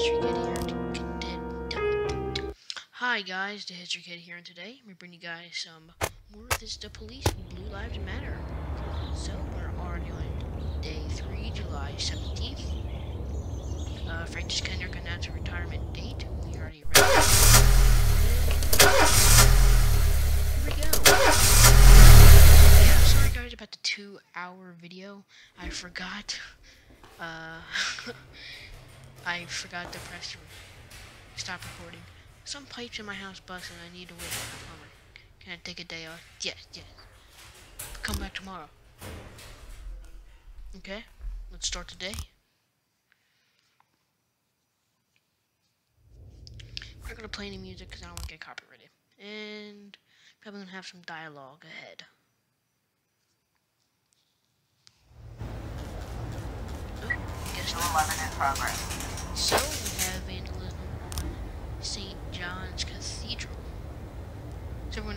History Kid here. Hi guys, the History Kid here, and today I'm bring you guys some more of this The Police Blue Lives Matter. So we're on day three, July 17th. Uh, Francis Kendrick announced a retirement date. We already read. Here we go. Sorry guys about the two-hour video. I forgot. Uh, I forgot to press stop recording. Some pipes in my house busted and I need to wait for the plumber. Can I take a day off? Yes, yes. Come back tomorrow. Okay, let's start the day. We're not gonna play any music because I don't want to get copyrighted. And probably gonna have some dialogue ahead. Oh, guess 11 in progress. So we have vandalism on St. John's Cathedral. So in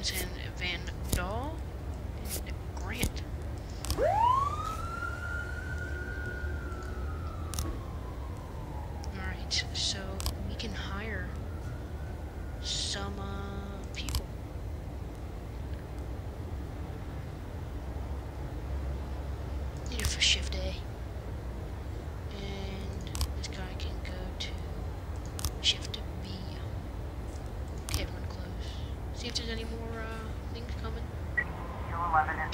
Van Dahl and Grant. Alright, so we can hire some uh, people. Need it for shift A. And this guy can go to shift B. Okay, everyone close. See if there's any more uh, things coming.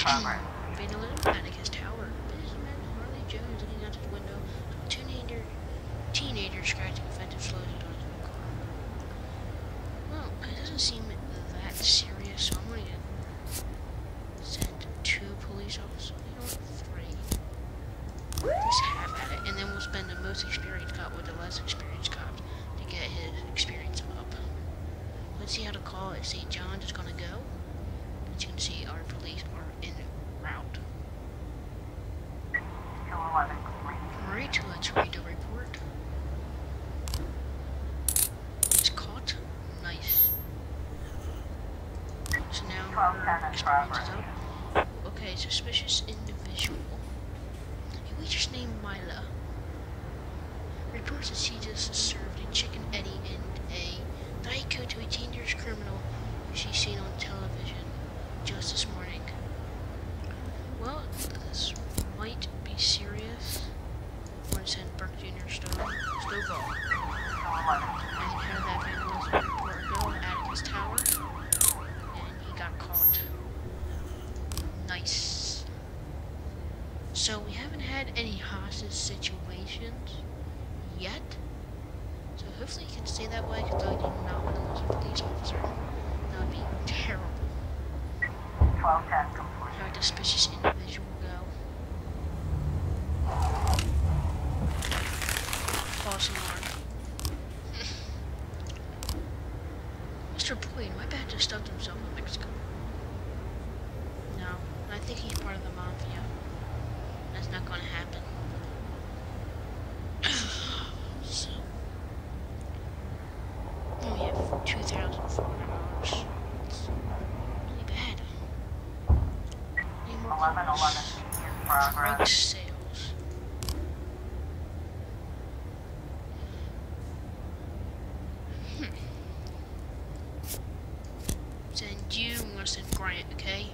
211 in progress. Vandalism, Atticus Tower. Businessman Harley Jones looking out his window. Teenager, teenager scratching offensive slurs at his new car. Well, it doesn't seem that serious, so I'm going to send two police officers. You know? Three. Just have at it, and then we'll spend the most experienced cop with the less experienced cop to get his experience up. Let's see how the call at St. John's is gonna go. As you can see, our police are en route. 211 complete. Alright, let's read the report. It's caught. Nice. So now up. Okay, suspicious individual. We just named Mila. Reports that she just served a chicken Eddie and a Coke to a dangerous criminal she's seen on television just this morning. Well, this might be serious. Want to Burke Jr. Stovall. 211. And he had that vandalism report go at Atticus Tower. And he got caught. Nice. So we haven't had any hostage situations yet. So hopefully you can stay that way because I do not want to lose a police officer. That would be terrible. Very suspicious individual, girl. False alarm. Mr. Boyd, my bad just stuffed himself in Mexico. No, I think he's part of the mafia. That's not gonna happen. so, we have 2,000. Drug sales. Hmm. Send you, I'm gonna send Grant, okay?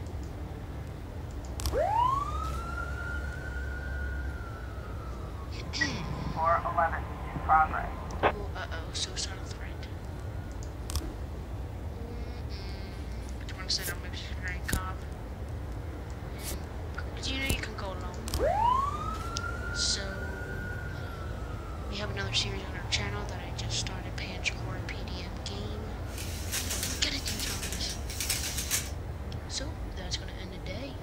411 in progress. Oh, you want to send missionary cop? Because you know you can go alone. So, we have another series on our channel that I just started, Panch Core PDM game. Get it two times. So, that's going to end the day.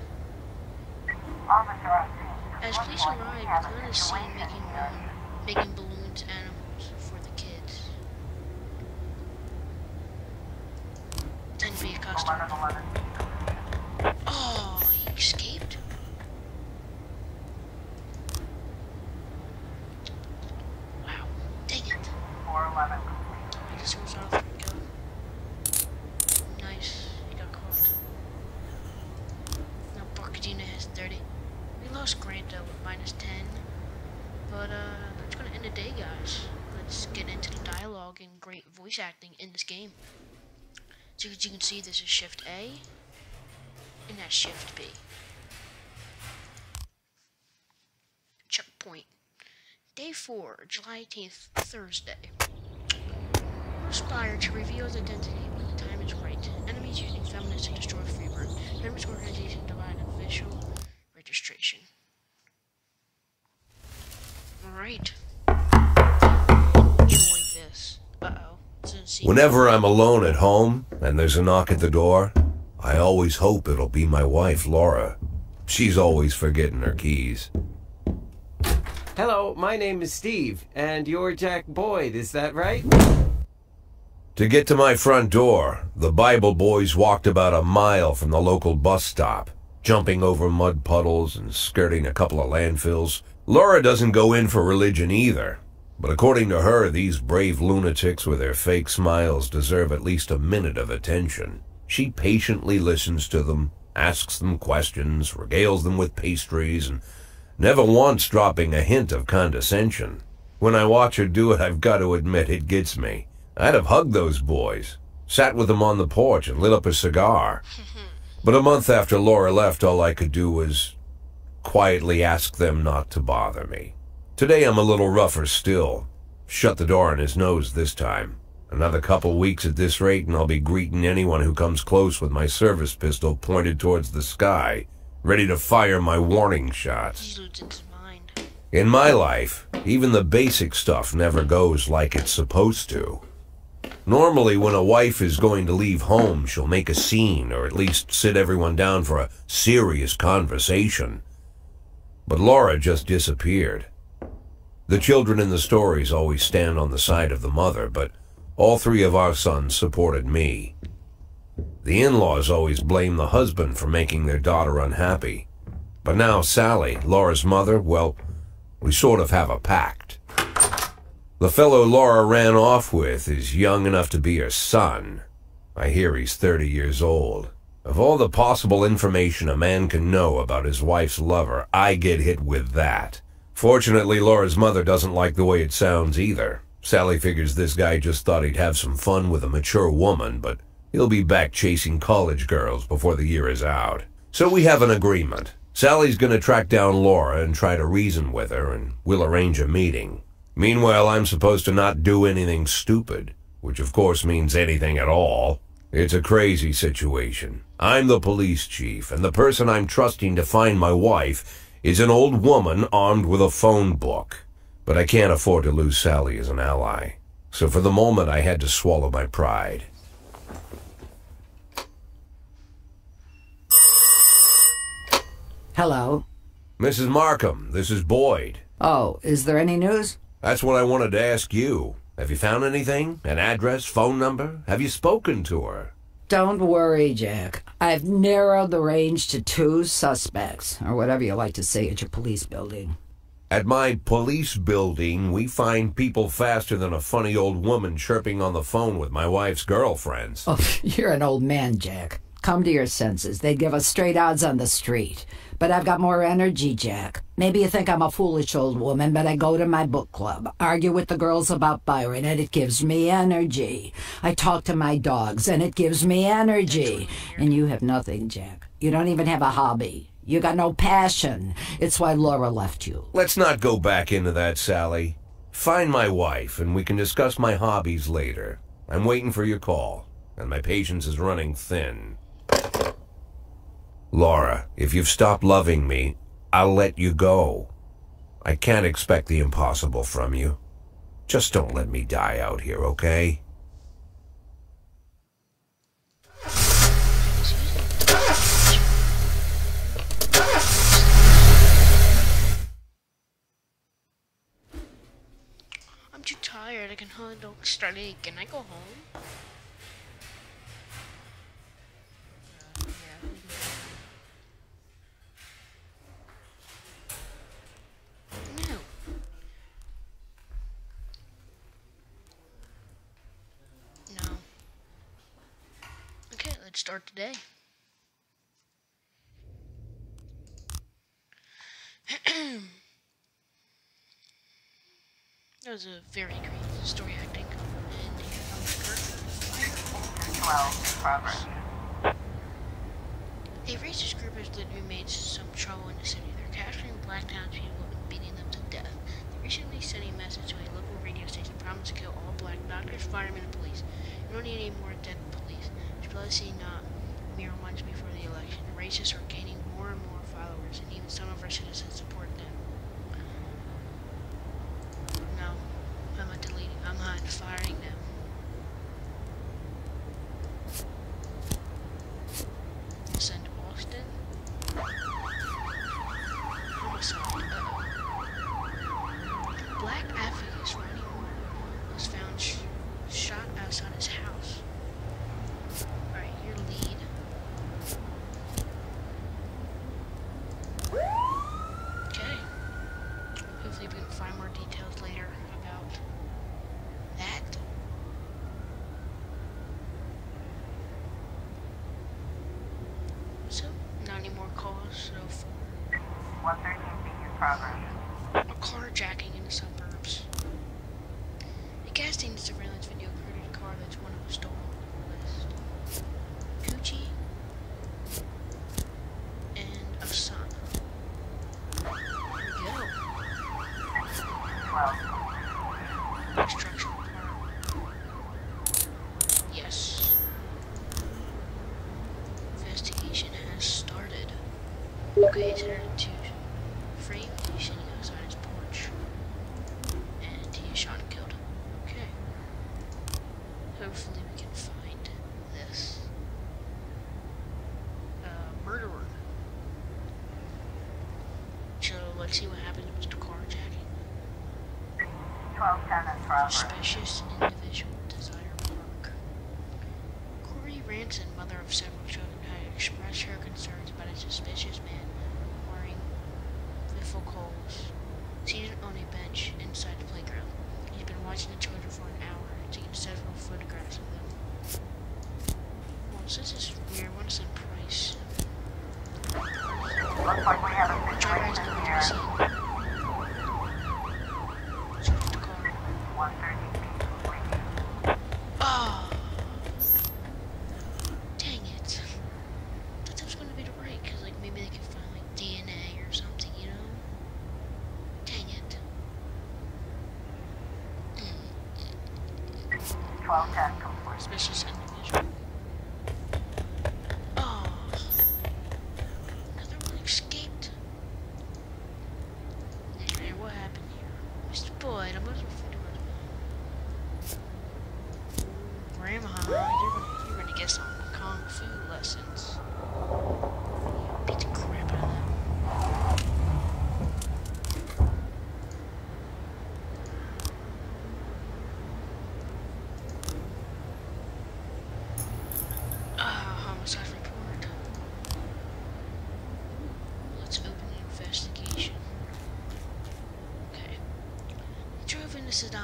Officer on scene. As Looks police like we arrive, have a Glenn is seen situation making here. um, making balloons animals for the kids. Tend to be a customer. Oh, he escaped. Wow, dang it! 411 complete. I just was off and go. Nice, he got caught. Now Barcadina has 30. We lost Grant with minus 10. But uh, that's gonna end the day, guys. Let's get into the dialogue and great voice acting in this game. So as you can see, this is Shift A, and that's Shift B. Checkpoint. Day 4, July 18th, Thursday. Aspire to reveal his identity when the time is right. Enemies using feminists to destroy Freeburg. Members organization divide official registration. Alright. Join this. Uh-oh. Whenever I'm alone at home and there's a knock at the door, I always hope it'll be my wife, Laura. She's always forgetting her keys. Hello, my name is Steve, and you're Jack Boyd, is that right? To get to my front door, the Bible boys walked about a mile from the local bus stop, jumping over mud puddles and skirting a couple of landfills. Laura doesn't go in for religion either, but according to her, these brave lunatics with their fake smiles deserve at least a minute of attention. She patiently listens to them, asks them questions, regales them with pastries, and never once dropping a hint of condescension. When I watch her do it, I've got to admit it gets me. I'd have hugged those boys, sat with them on the porch, and lit up a cigar. But a month after Laura left, all I could do was quietly ask them not to bother me. Today I'm a little rougher still. Shut the door on his nose this time. Another couple weeks at this rate, and I'll be greeting anyone who comes close with my service pistol pointed towards the sky, ready to fire my warning shots. He loses his mind. In my life, even the basic stuff never goes like it's supposed to. Normally, when a wife is going to leave home, she'll make a scene or at least sit everyone down for a serious conversation. But Laura just disappeared. The children in the stories always stand on the side of the mother, but all three of our sons supported me. The in-laws always blame the husband for making their daughter unhappy. But now Sally, Laura's mother, well, we sort of have a pact. The fellow Laura ran off with is young enough to be her son. I hear he's 30 years old. Of all the possible information a man can know about his wife's lover, I get hit with that. Fortunately, Laura's mother doesn't like the way it sounds either. Sally figures this guy just thought he'd have some fun with a mature woman, but he'll be back chasing college girls before the year is out. So we have an agreement. Sally's gonna track down Laura and try to reason with her, and we'll arrange a meeting. Meanwhile, I'm supposed to not do anything stupid, which of course means anything at all. It's a crazy situation. I'm the police chief, and the person I'm trusting to find my wife is an old woman armed with a phone book. But I can't afford to lose Sally as an ally. So for the moment, I had to swallow my pride. Hello. Mrs. Markham, this is Boyd. Oh, is there any news? That's what I wanted to ask you. Have you found anything? An address, phone number? Have you spoken to her? Don't worry, Jack. I've narrowed the range to two suspects, or whatever you like to say at your police building. At my police building, we find people faster than a funny old woman chirping on the phone with my wife's girlfriends. Oh, you're an old man, Jack. Come to your senses. They'd give us straight odds on the street. But I've got more energy, Jack. Maybe you think I'm a foolish old woman, but I go to my book club, argue with the girls about Byron, and it gives me energy. I talk to my dogs, and it gives me energy. And you have nothing, Jack. You don't even have a hobby. You got no passion. It's why Laura left you. Let's not go back into that, Sally. Find my wife, and we can discuss my hobbies later. I'm waiting for your call, and my patience is running thin. Laura, if you've stopped loving me, I'll let you go. I can't expect the impossible from you. Just don't let me die out here, okay? I'm too tired. I can handle study. Can I go home? start today. that was a very great story, acting. A racist group has lately made some trouble in the city. They're capturing black townspeople and beating them to death. They recently sent a message to a local radio station promising to kill all black doctors, firemen, and police. You don't need any more dead explicitly not mere ones before the election. Racists are gaining more and more followers, and even some of our citizens support them. No, I'm not deleting, I'm not firing them. Send Austin. Homicide. progress. A carjacking in the suburbs. A gas station surveillance video created a car that's one of the stolen list. Gucci spacious and Welcome. Suspicious. 是的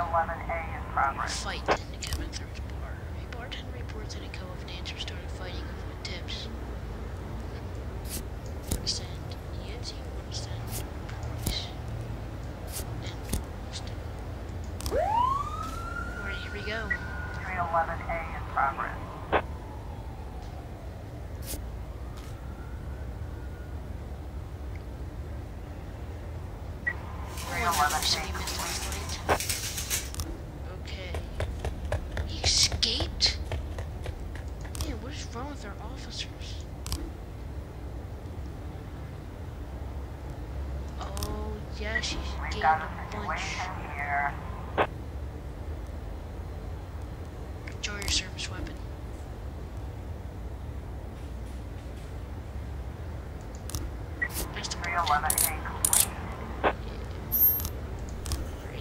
11A in progress. Fight in the cabin third bar. A bartender reports that a couple of dancers started fighting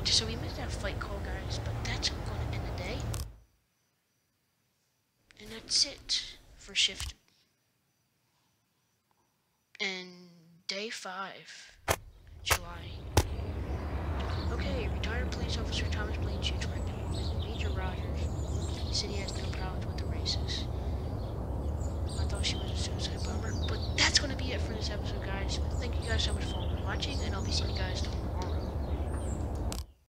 Alright, so we missed that fight call, guys, but that's going to end the day. And that's it for shift. And day five, July. Okay, retired police officer Thomas Blaine shoots woman Major Rogers. City has no problems with the races. I thought she was a suicide bomber, but that's going to be it for this episode, guys. Thank you guys so much for watching, and I'll be seeing you guys tomorrow.